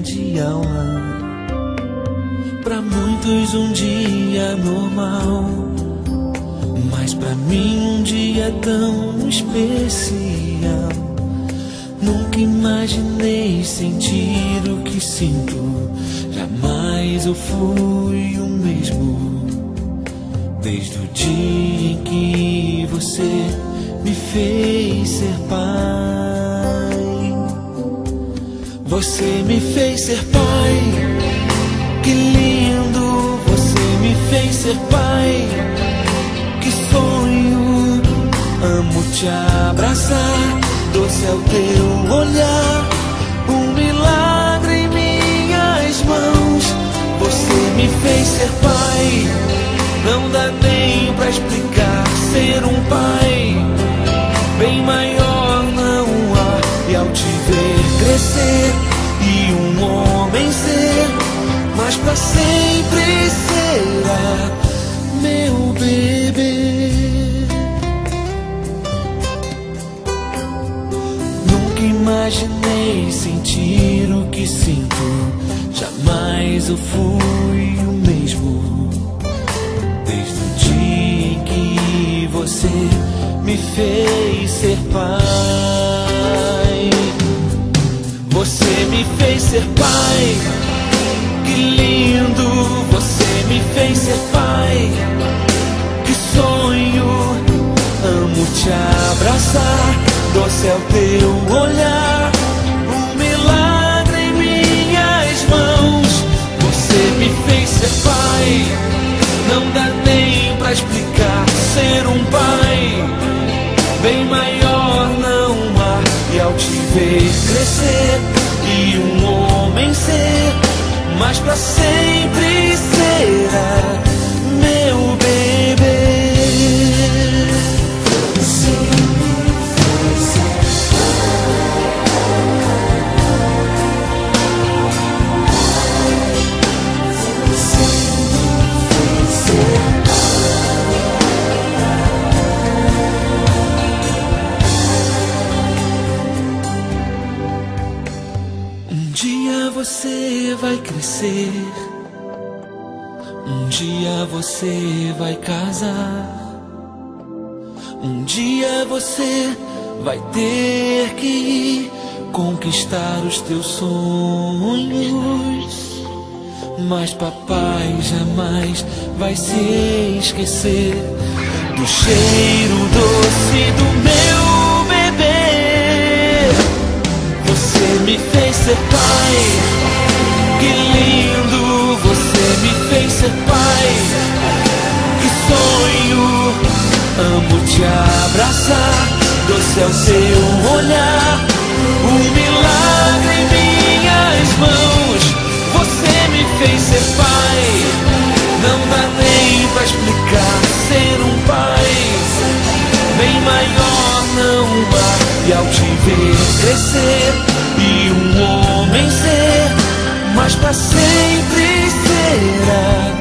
de alma. Pra muitos um dia normal, mas pra mim um dia tão especial. Nunca imaginei sentir o que sinto, jamais eu fui o mesmo. Desde o dia em que você me fez ser pai. Você me fez ser pai, que lindo. Você me fez ser pai, que sonho. Amo te abraçar, doce é o teu olhar, um milagre em minhas mãos. Você me fez ser pai, não dá nem pra explicar mas pra sempre será meu bebê. Nunca imaginei sentir o que sinto, jamais eu fui o mesmo. Desde o dia em que você me fez ser pai. Você me fez ser pai, me fez ser pai, que sonho. Amo te abraçar, doce é o teu olhar, um milagre em minhas mãos. Você me fez ser pai, não dá nem pra explicar ser um pai bem maior não há. E ao te ver crescer e um homem ser, mas pra sempre Um dia você vai crescer. Um dia você vai casar. Um dia você vai ter que conquistar os teus sonhos. Mas papai jamais vai se esquecer do cheiro doce do meu ser pai, que lindo. Você me fez ser pai, que sonho. Amo te abraçar, doce é o seu olhar, um milagre em minhas mãos. Você me fez ser pai, não dá nem pra explicar ser um pai bem maior não há. E ao te ver crescer sempre será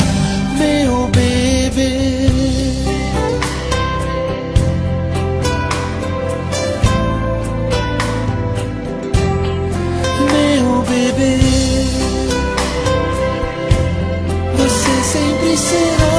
meu bebê. Meu bebê, você sempre será